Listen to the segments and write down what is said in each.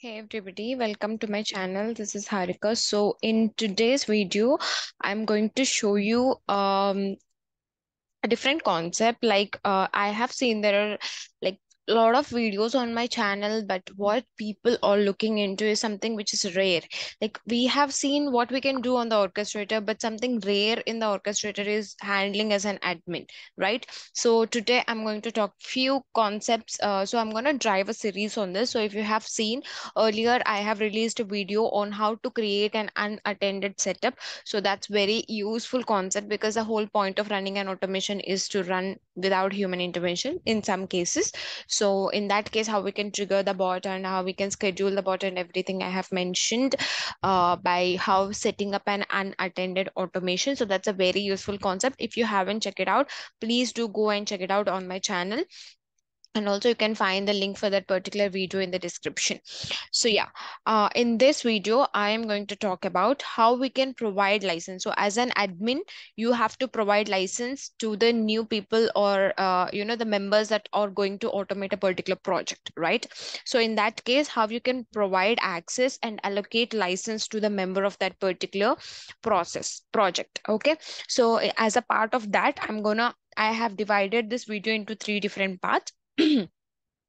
Hey everybody, welcome to my channel. This is Harika. So in today's video, I'm going to show you um, a different concept. Like uh, I have seen there are like lot of videos on my channel, but what people are looking into is something which is rare. Like we have seen what we can do on the orchestrator, but something rare in the orchestrator is handling as an admin, right? So today I'm going to talk few concepts. Uh, so I'm going to drive a series on this. So if you have seen earlier, I have released a video on how to create an unattended setup. So that's very useful concept because the whole point of running an automation is to run without human intervention in some cases. In that case, how we can trigger the bot and how we can schedule the bot and everything I have mentioned uh, by how setting up an unattended automation. So that's a very useful concept. If you haven't checked it out, please do go and check it out on my channel and also you can find the link for that particular video in the description. So yeah uh, in this video i am going to talk about how we can provide license. So as an admin you have to provide license to the new people or uh, you know the members that are going to automate a particular project right? So in that case how you can provide access and allocate license to the member of that particular process project okay? So as a part of that i'm gonna I have divided this video into three different parts.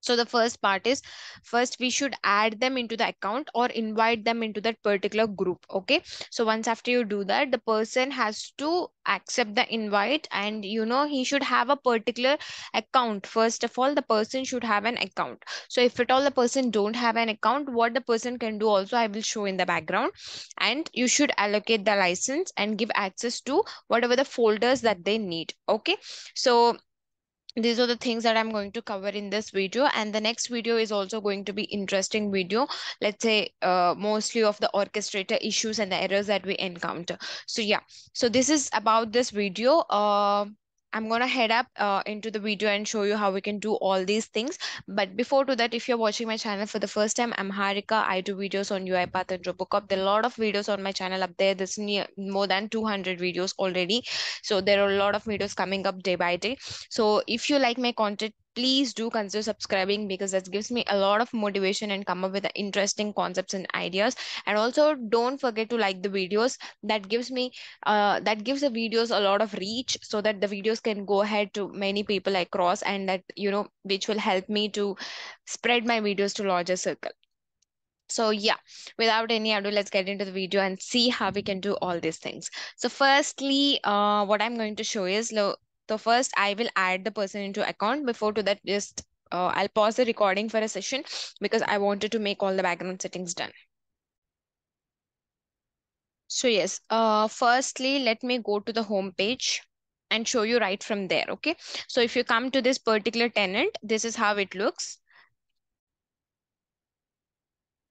So the first part is first we should add them into the account or invite them into that particular group. Okay. So once after you do that, the person has to accept the invite and you know he should have a particular account. First of all, the person should have an account. So if at all the person don't have an account, what the person can do also I will show in the background. And you should allocate the license and give access to whatever the folders that they need. Okay. So these are the things that i'm going to cover in this video. And the next video is also going to be interesting video. Let's say uh, mostly of the orchestrator issues and the errors that we encounter. So yeah. So this is about this video. Uh, I'm going to head up uh, into the video and show you how we can do all these things. But before to that, if you're watching my channel for the first time, I'm Harika. I do videos on UiPath and Robocorp. There are a lot of videos on my channel up there. There's near, more than 200 videos already. So there are a lot of videos coming up day by day. So if you like my content, please do consider subscribing because that gives me a lot of motivation and come up with interesting concepts and ideas. And also don't forget to like the videos. That gives me uh, that gives the videos a lot of reach so that the videos can go ahead to many people across and that you know which will help me to spread my videos to larger circle. So yeah, without any ado, let's get into the video and see how we can do all these things. So firstly, uh, what I'm going to show is so first I will add the person into account. Before to that, just uh, I'll pause the recording for a session because I wanted to make all the background settings done. So yes, uh, firstly, let me go to the home page and show you right from there. Okay. So if you come to this particular tenant, this is how it looks.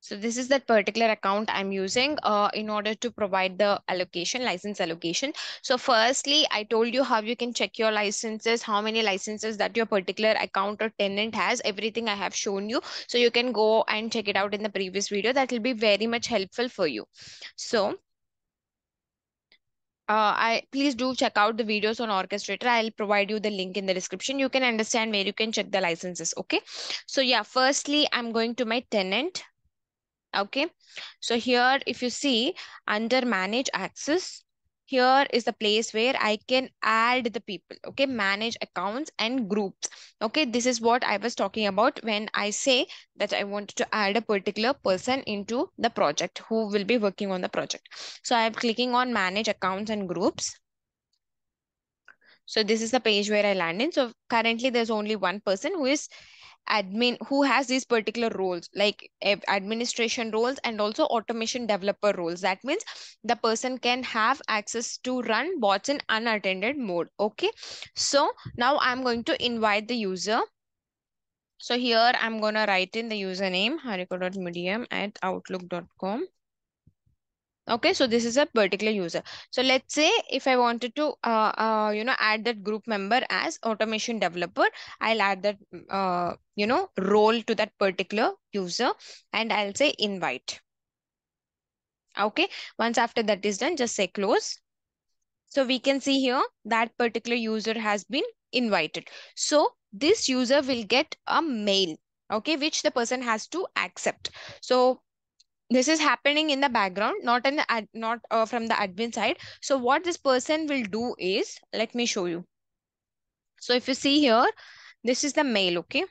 So this is that particular account I'm using uh, in order to provide the allocation, license allocation. So firstly, I told you how you can check your licenses, how many licenses that your particular account or tenant has, everything I have shown you. So you can go and check it out in the previous video. That will be very much helpful for you. So uh, I please do check out the videos on Orchestrator. I'll provide you the link in the description. You can understand where you can check the licenses. Okay. So yeah, firstly, I'm going to my tenant okay so here if you see under manage access here is the place where I can add the people, okay, manage accounts and groups. Okay, this is what I was talking about when I say that I wanted to add a particular person into the project who will be working on the project. So I'm clicking on manage accounts and groups. So this is the page where I land in. So currently there's only one person who is admin who has these particular roles like administration roles and also automation developer roles. That means the person can have access to run bots in unattended mode. Okay. So now i'm going to invite the user. So here i'm going to write in the username harika.mudiam at outlook.com Okay, so this is a particular user. So let's say if I wanted to, uh, uh, you know, add that group member as automation developer, I'll add that, uh, you know, role to that particular user and I'll say invite. Okay, once after that is done, just say close. So we can see here that particular user has been invited. So this user will get a mail okay, which the person has to accept. So this is happening in the background, not in the ad, not uh, from the admin side. So what this person will do is, let me show you. So if you see here, this is the mail, okay?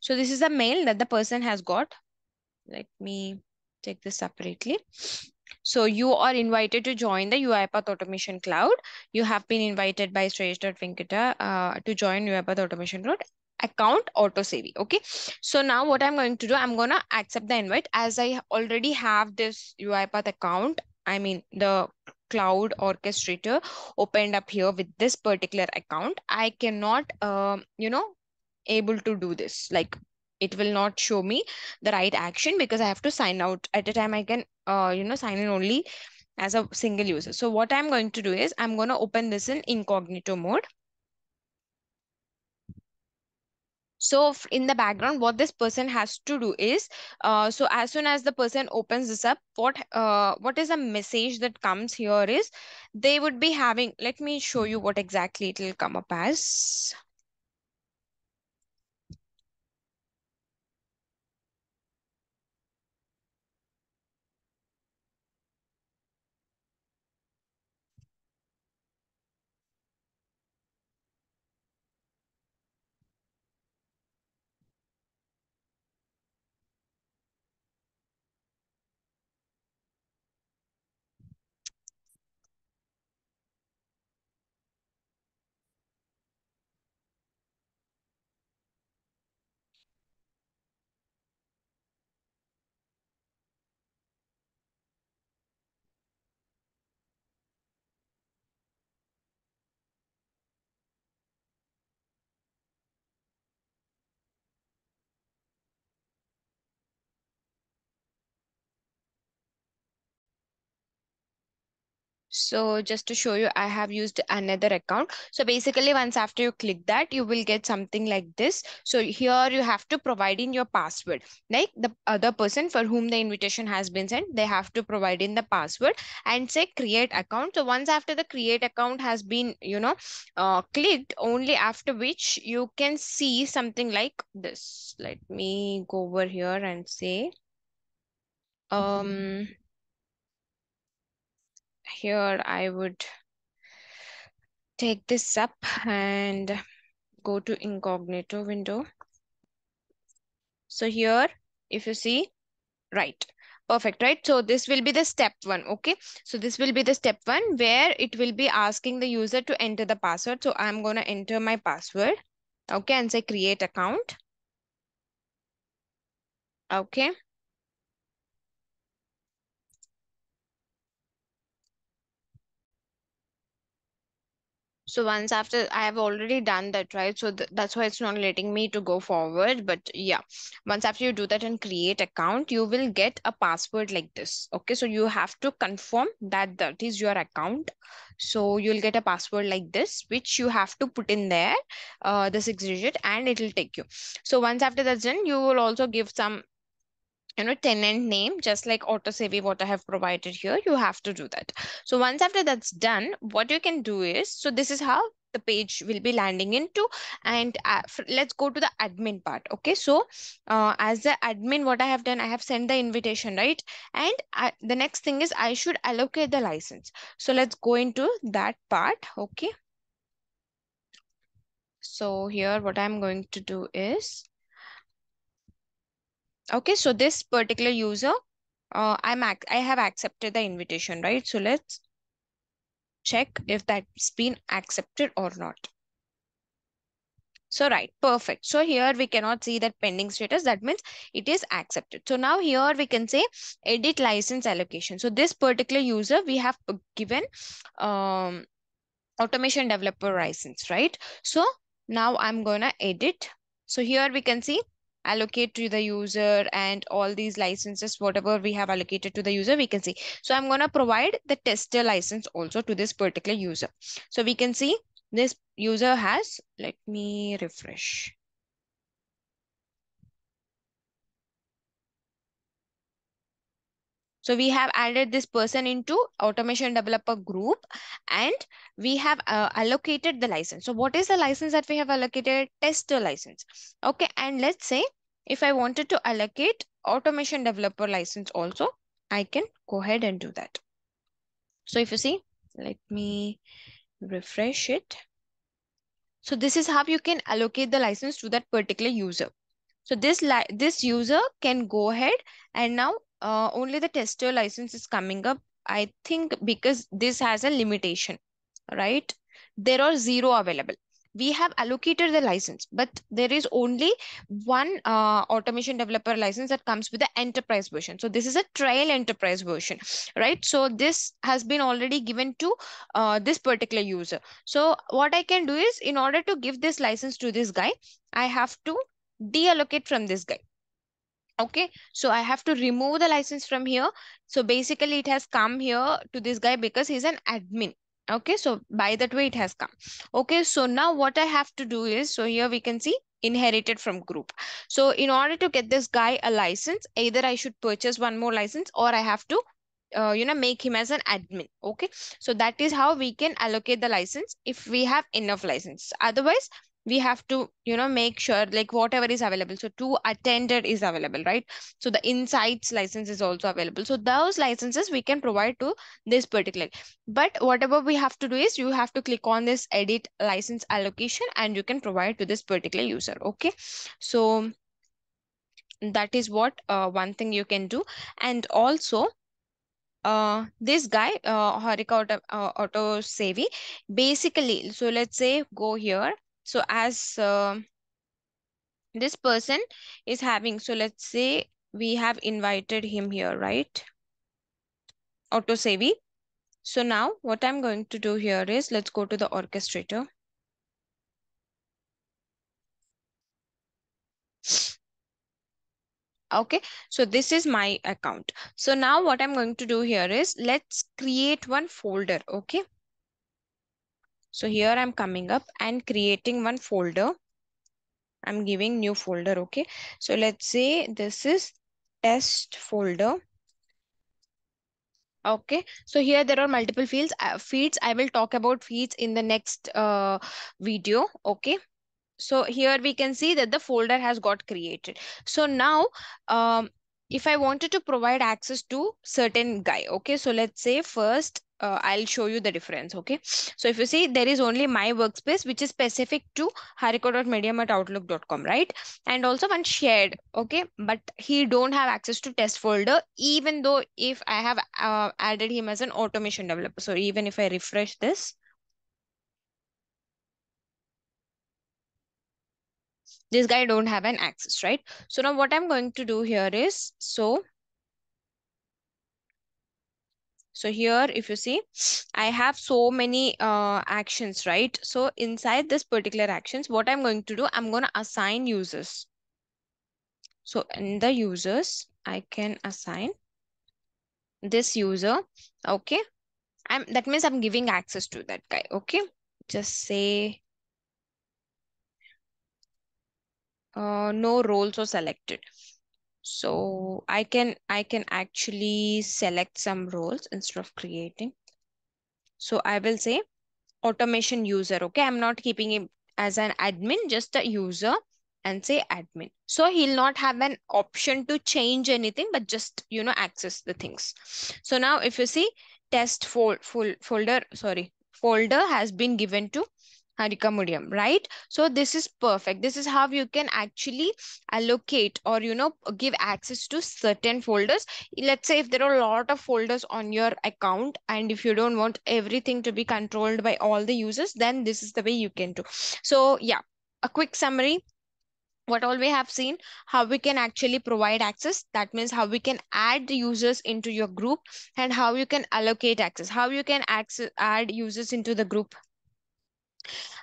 So this is the mail that the person has got. Let me take this separately. So you are invited to join the UiPath Automation Cloud. You have been invited by Sresh.Venkata uh, to join UiPath Automation Cloud account autosave okay? So now what i'm going to do i'm gonna accept the invite. As i already have this uipath account i mean the cloud orchestrator opened up here with this particular account i cannot uh, you know able to do this. Like it will not show me the right action because i have to sign out. At a time i can uh, you know sign in only as a single user. So what i'm going to do is i'm going to open this in incognito mode So in the background, what this person has to do is, uh, so as soon as the person opens this up, what uh, what is a message that comes here is, they would be having, let me show you what exactly it will come up as. So just to show you, I have used another account. So basically once after you click that, you will get something like this. So here you have to provide in your password. Like the other person for whom the invitation has been sent, they have to provide in the password and say create account. So once after the create account has been, you know, uh, clicked, only after which you can see something like this. Let me go over here and say, um, here I would take this up and go to incognito window. So here, if you see, right, perfect, right? So this will be the step one, okay? So this will be the step one where it will be asking the user to enter the password. So I'm going to enter my password, okay, and say create account. Okay. So once after I have already done that, right? So th that's why it's not letting me to go forward. But yeah, once after you do that and create account, you will get a password like this. Okay, so you have to confirm that that is your account. So you'll get a password like this, which you have to put in there, uh, the six digit, and it will take you. So once after that's done, you will also give some you know tenant name just like autosave what i have provided here you have to do that. So once after that's done what you can do is so this is how the page will be landing into and uh, let's go to the admin part okay? So uh, as the admin what i have done i have sent the invitation right? And I, the next thing is i should allocate the license. So let's go into that part okay? So here what i'm going to do is Okay, so this particular user, uh, I'm I have accepted the invitation, right? So let's check if that's been accepted or not. So right, perfect. So here we cannot see that pending status. That means it is accepted. So now here we can say edit license allocation. So this particular user we have given um, automation developer license, right? So now I'm gonna edit. So here we can see allocate to the user and all these licenses, whatever we have allocated to the user, we can see. So I'm going to provide the tester license also to this particular user. So we can see this user has, let me refresh. So we have added this person into automation developer group and we have uh, allocated the license. So what is the license that we have allocated? Tester license. Okay. And let's say if I wanted to allocate automation developer license also, I can go ahead and do that. So if you see, let me refresh it. So this is how you can allocate the license to that particular user. So this, this user can go ahead and now uh, only the tester license is coming up. I think because this has a limitation, right? There are zero available we have allocated the license, but there is only one uh, automation developer license that comes with the enterprise version. So this is a trial enterprise version, right? So this has been already given to uh, this particular user. So what I can do is in order to give this license to this guy, I have to deallocate from this guy. Okay, so I have to remove the license from here. So basically it has come here to this guy because he's an admin. Okay, so by that way it has come. Okay, so now what I have to do is, so here we can see inherited from group. So in order to get this guy a license, either I should purchase one more license or I have to uh, you know make him as an admin okay so that is how we can allocate the license if we have enough license otherwise we have to you know make sure like whatever is available. So two attended is available right? So the insights license is also available. So those licenses we can provide to this particular. But whatever we have to do is you have to click on this edit license allocation and you can provide to this particular user okay? So that is what uh, one thing you can do. And also uh, this guy, uh, Harika Auto, uh, Auto Savvy, basically, so let's say go here so as uh, this person is having, so let's say we have invited him here, right? Auto Savvy. So now what I'm going to do here is let's go to the orchestrator. Okay, so this is my account. So now what I'm going to do here is let's create one folder. Okay. So here I'm coming up and creating one folder. I'm giving new folder. Okay. So let's say this is test folder. Okay, so here there are multiple fields. Uh, feeds, I will talk about feeds in the next uh, video. Okay, so here we can see that the folder has got created. So now, um, if I wanted to provide access to certain guy, okay, so let's say first uh, I'll show you the difference. Okay. So if you see, there is only my workspace, which is specific to harika.mudiam at outlook.com, right? And also one shared. Okay. But he don't have access to test folder, even though if I have uh, added him as an automation developer. So even if I refresh this, this guy don't have an access, right? So now what I'm going to do here is, so so here, if you see, I have so many uh, actions, right? So inside this particular actions, what I'm going to do, I'm going to assign users. So in the users, I can assign this user, okay? I'm, that means I'm giving access to that guy, okay? Just say uh, no roles are selected. So I can I can actually select some roles instead of creating. So I will say automation user. Okay, I'm not keeping it as an admin, just a user and say admin. So he'll not have an option to change anything, but just, you know, access the things. So now if you see test fol full folder, sorry, folder has been given to Harika Mudiam, right? So this is perfect. This is how you can actually allocate or, you know, give access to certain folders. Let's say if there are a lot of folders on your account and if you don't want everything to be controlled by all the users, then this is the way you can do. So yeah, a quick summary what all we have seen how we can actually provide access that means how we can add the users into your group and how you can allocate access how you can access add users into the group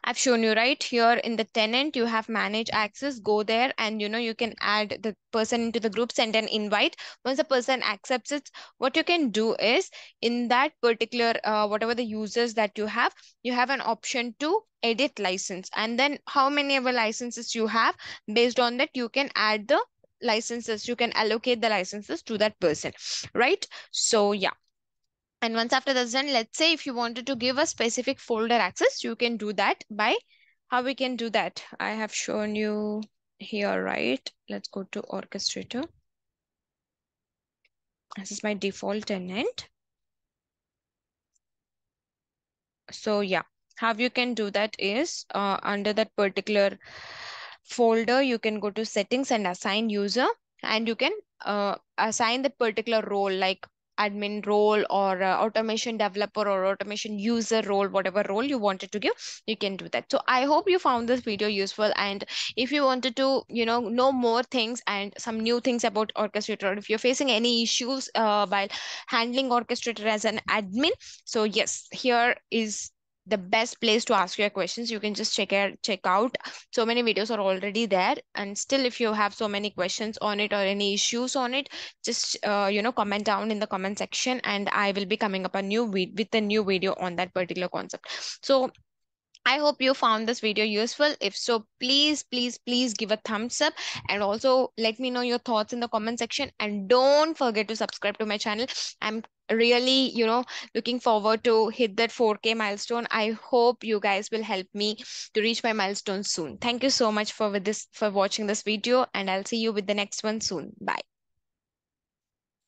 I've shown you right here in the tenant, you have manage access, go there and you know, you can add the person into the group, send an invite. Once the person accepts it, what you can do is in that particular, uh, whatever the users that you have, you have an option to edit license. And then how many ever licenses you have, based on that, you can add the licenses you can allocate the licenses to that person right so yeah and once after that's done let's say if you wanted to give a specific folder access you can do that by how we can do that. I have shown you here right? Let's go to orchestrator. This is my default tenant. So yeah how you can do that is uh, under that particular folder you can go to settings and assign user. And you can uh, assign that particular role like admin role or uh, automation developer or automation user role whatever role you wanted to give you can do that. So i hope you found this video useful and if you wanted to you know know more things and some new things about orchestrator if you're facing any issues uh, while handling orchestrator as an admin so yes here is the best place to ask your questions you can just check out check out so many videos are already there and still if you have so many questions on it or any issues on it just uh, you know comment down in the comment section and i will be coming up a new with a new video on that particular concept so I hope you found this video useful. If so, please, please, please give a thumbs up and also let me know your thoughts in the comment section. And don't forget to subscribe to my channel. I'm really, you know, looking forward to hit that 4K milestone. I hope you guys will help me to reach my milestone soon. Thank you so much for this for watching this video and I'll see you with the next one soon. Bye.